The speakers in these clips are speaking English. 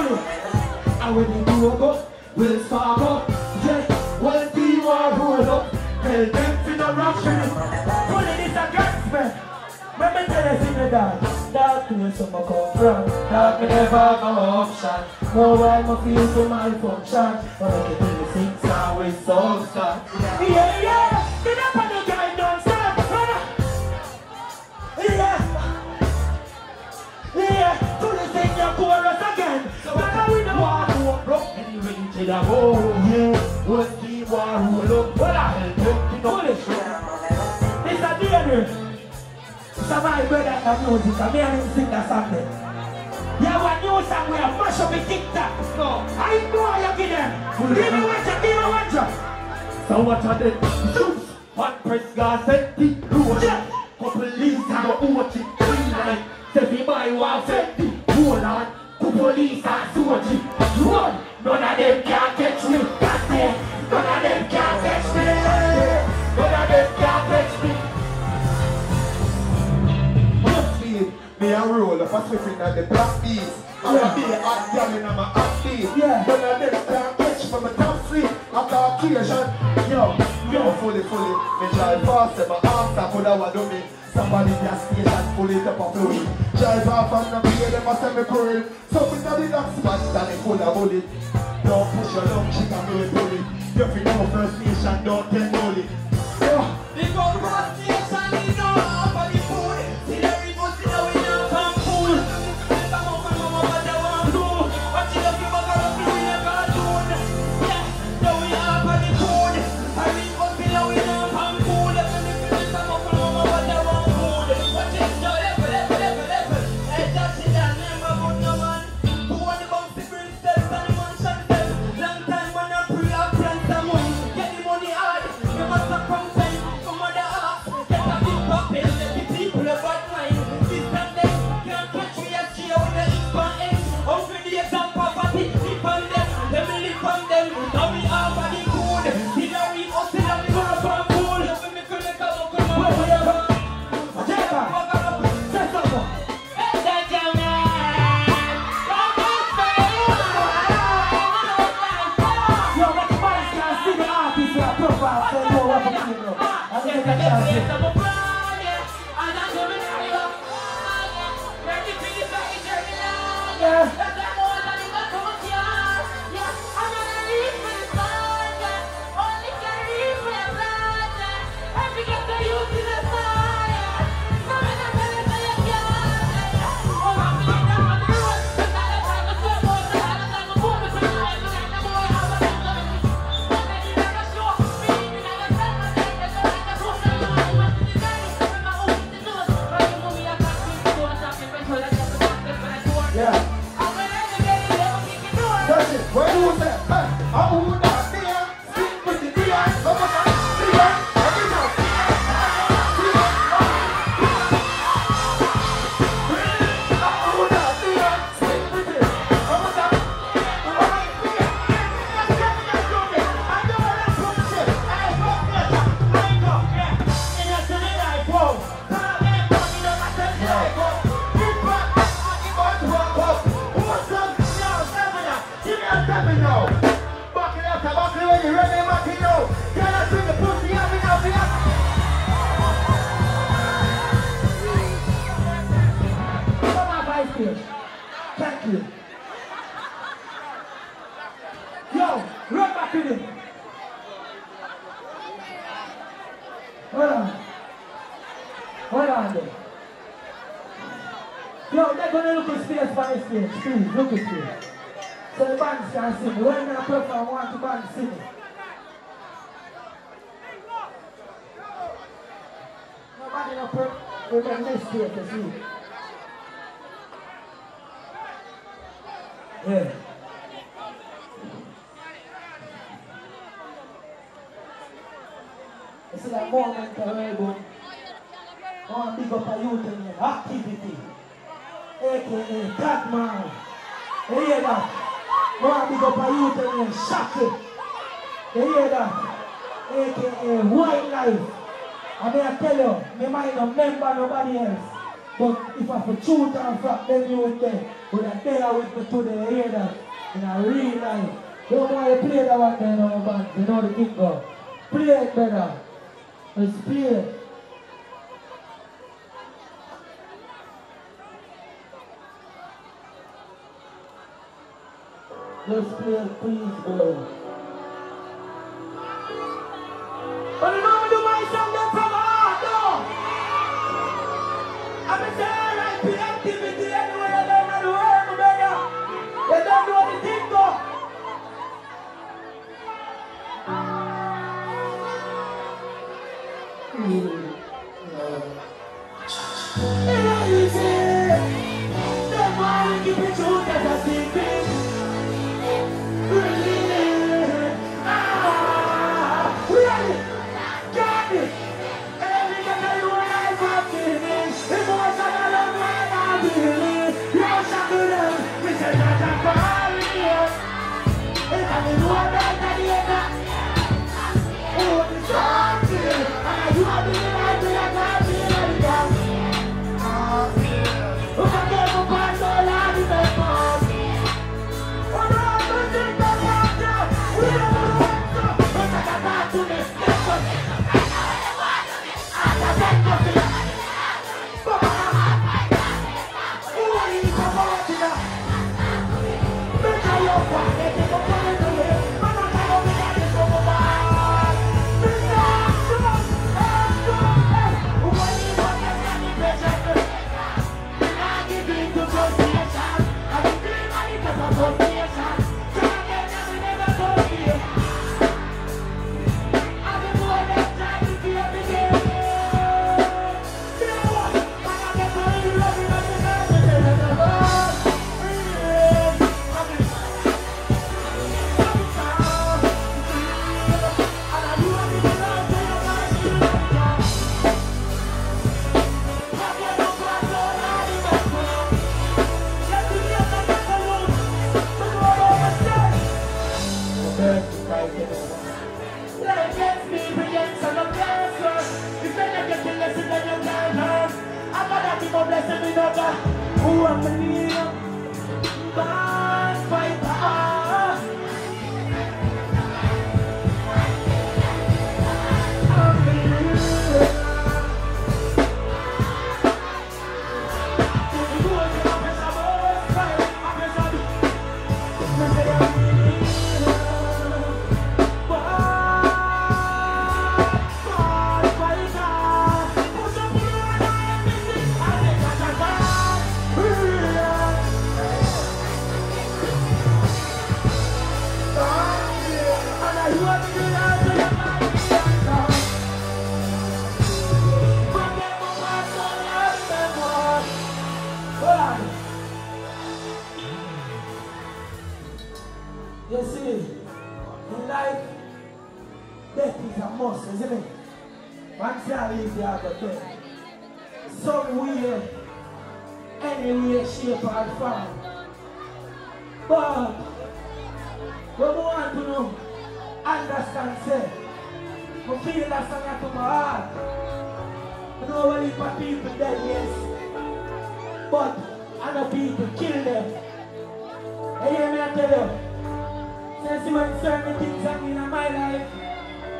Fully. And when you a go, we'll spark up. Yeah, one scheme war roll up. Tell them to no rush it. Fully, this a guns, man. Let me tell you in the dark Darkness where I come from Dark me never have no option No why my feel to malfunction But I can do the things now with substance Yeah, yeah Get up don't stop Yeah Yeah Do the thing, you Yeah the who look What help you, you know this It's a my brother have music, and me and him sing that song there. You have a new song mash up a TikTok. No. I know you give them. Give me one give me one. So what are the shoots? One press gas and the road. Couple leaves and a watch it green line. Say me buy one fifty. Hold on. Couple. Run. None of them can catch me. None of them can catch me. None of them can catch me. Me a roll up a swiffing at the black bees. I'm a be a hot gal in my hot. Yeah. None of them can catch from sleep. After occasion, yo, yo, fully, fully. Me drive fast, my arms are could have do me. Somebody gas station full it up a fluid. Drive off and the beer, them a send me curl. So we got the dark spot, and it full of bullet. Don't push your lung, she can do it, pull it. You feel no first nation, don't tell no it. They go that? You. Yo, run back in it. Hold on. Hold on there. Yo, they're gonna look at space the stage. Please, look at space. So the band can sing. When I perform, I want the band sing. Nobody no per remember this stage to see. Yeah. It's that moment rebel. I want to big up a youth in here. Activity. AKA Catman. You hear that? Want to big up a youth in here. Shackle. You hear that? AKA White Life. I mean, I tell you, me might not remember nobody else. But if I could shoot and frack them youth there, would I with me today, you hear that? In a real life. Don't want to play that one there no man. You know the thing go. Play it better. Let's play it. Let's play it, please, boy. Make You leave, you have to death. Some way, any way, shape, or form. But, what we want to know, understand, say, I feel that song to my heart. I know what if my people dead, yes. But, other people kill them. You hear me, I tell you? Since when certain things happen in my life,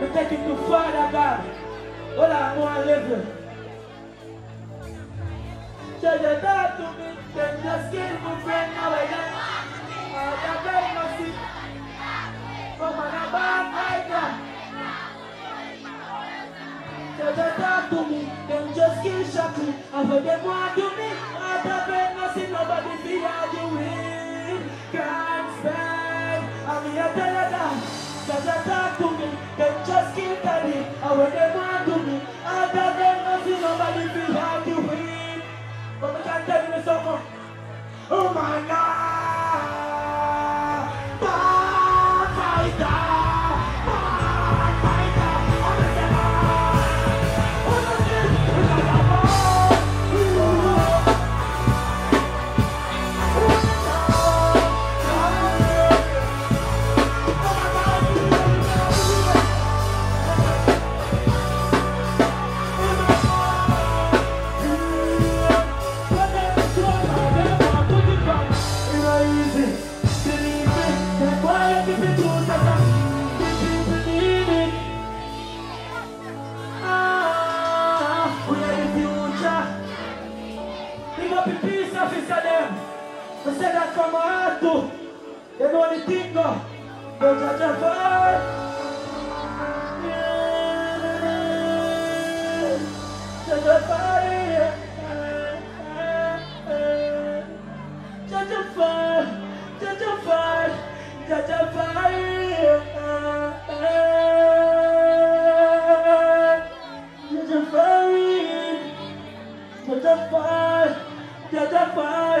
we take it to Father God. Well, I'm one level. Judge a dog to me, then just kill my friend now I. Oh, that very mercy. Come on, I'm back right now. Judge a dog to me, then just You know the thing go. Go judge a fire. Judge a fire. Judge a fire. Judge a fire. Judge a fire. Judge a fire. Jajafar, Jajafar, Jajafar,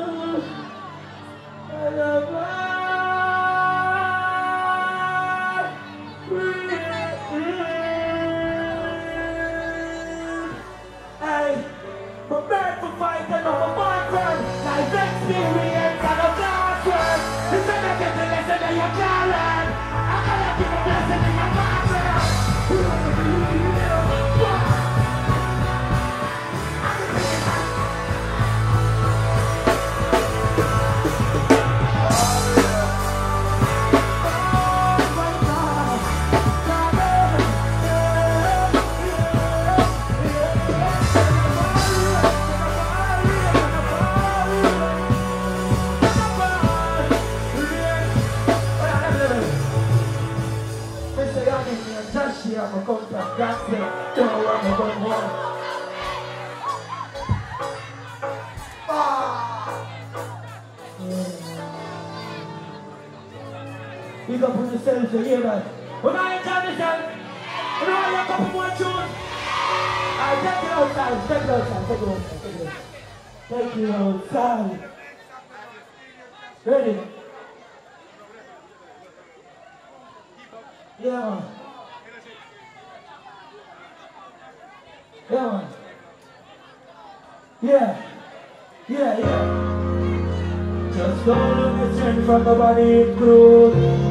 Big up on yourself, you hear that? When I enjoy myself, when I have a couple more tunes, I take it outside, take it outside, take it outside, take it outside. Ready? Yeah, man. Yeah. Yeah. Yeah, yeah. Just don't listen from nobody through. That's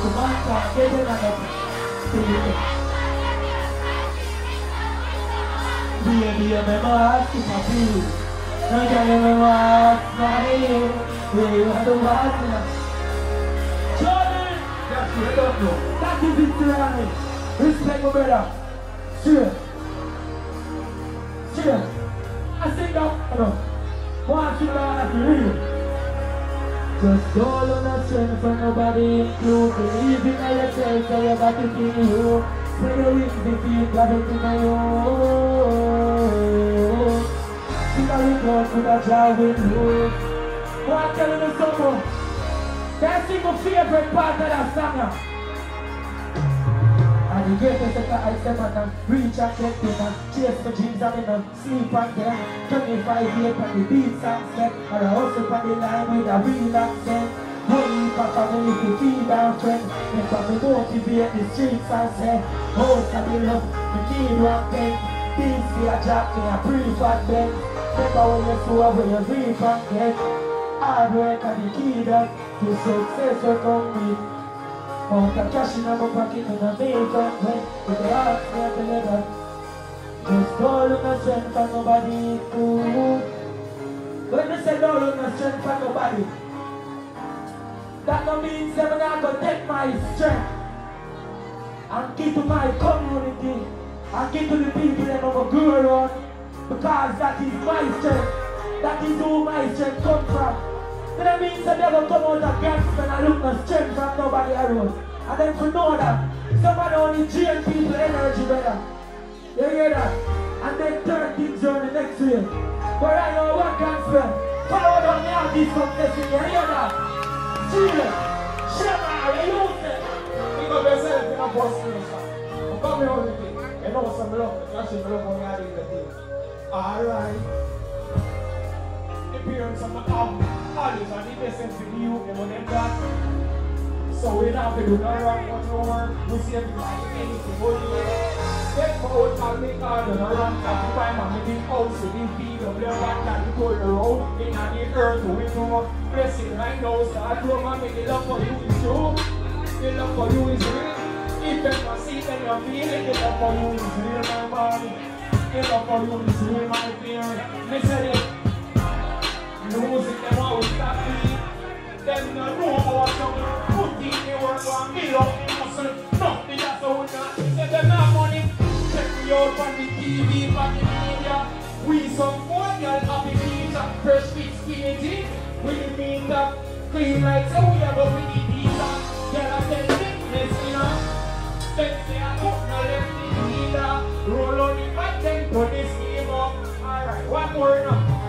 no le comanda, que de la noche. Dia dia memang aku mati, Naya memang saya, Dia ada wajah. Jordan, That's what I don't know. that is it tonight. Respect my brother. Sure. Sure. I sing down. No. Want you to real. Just don't on a trend for nobody include Believe in yourself so you got to feel you Say the wings if you got it in my own. See the oh, record for the jaw window. Oh, I'm telling you something. That's my favorite part of that song. The greatest thing that I step reach and chase my dreams and them, sleep on them. 25 years on the beats and set, I hustle on the line with a real accent. Honey, papa, me if you feed our friend, me motivate the streets and say, of the love, me need one thing. This a me a pre-fat them. Remember when you saw when you reap and get, hard work and the key that to success will come with. Mount a cash in my pocket and I make up when If they ask me to deliver Just don't look no strength for nobody cool When they say don't look no strength for nobody That no means I'm not gonna take my strength And give to my community And give to the people that I'm gonna go around Because that is my strength. That is who my strength come from then that means they will come out of gangster and I look no strength from nobody around. And then to know that somebody only drain people energy better. You hear that? And then turn things on the next way. But I know what gangster. Follow down the all this success in you hear that? Chill. Shema, you use it. Pick up yourself in a bus station. Coming out with it. You know some love, flashing love on the thing. Alright. The parents of my album, always are the best sense for you, and when them got. So we don't have to do no wrong much no work. We see everything anything. But yeah, step forward and make all the wrong time. If I'm a meeting house with the PW, one time we go the road. In the earth, we know. Blessing right now, start to and make the love for you is true. The love for you is real. If you can see it and you feel it, the love for you is real, my body. The love for you is real, my fear. Said it. Music, them always stop me. Them no know about something. Put in the work and build up the muscle. Nothing that's how we not. Say them not money. Check me out on the TV, back in media. We some boy girl happy pizza. Fresh fit skinny jeans. We mean that clean like so we are going with the pizza. Girl, I tell fitness, you know. Then say I put no left the heater. Roll on the back, then turn this game up. Alright, one more now.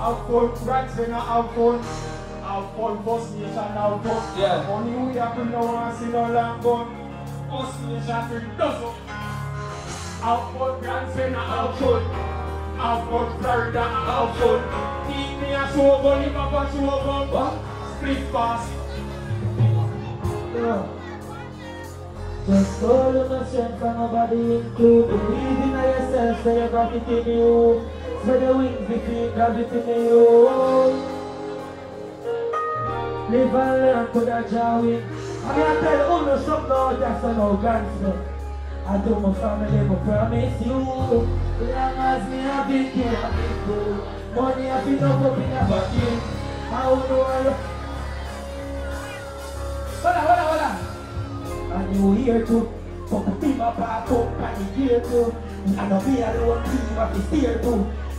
Have fun, rats when I have fun. Have fun, bus nation have fun. Yeah. Money we have to know and see no long gun. Bus nation to dozen. Have fun, rats when I have fun. Have fun, Florida have fun. Keep me a show gun, if I got show gun. Split pass. Yeah. Just go look no strength for nobody include Believe in yourself, say you got it Spread the wings between gravity in you Live and learn to the jawing I I tell you, no something out there so no gangster I do my family, but promise you. Long as me have it, you have it too Money have been up up in a bucket I don't know Hold on, hold on, hold on and you here too. But the team up back up and here too. And the be alone team of the steer too.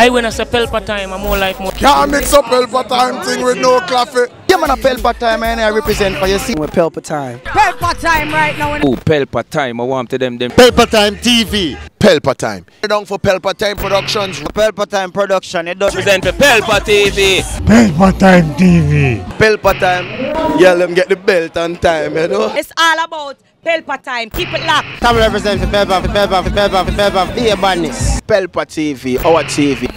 I when I say Pelpa time, I'm more like more. Can't mix up Pelpa time thing with no coffee. Yeah, man, a Pelpa time, and I represent for you. See, we're Pelpa time. Pelpa time right now. Oh, Pelpa time. I want to them them. Pelpa time TV. Pelpa time. Down for Pelpa time productions. Pelpa time production. It does Represent for Pelpa TV. Pelpa time TV. Pelpa time. Yeah, let them get the belt on time, you know. It's all about Pelpa time. Keep it locked. Time represent for Pelpa, for Pelpa, for Pelpa, for Pelpa, for Pelpa, badness. Pelpa TV. Our TV.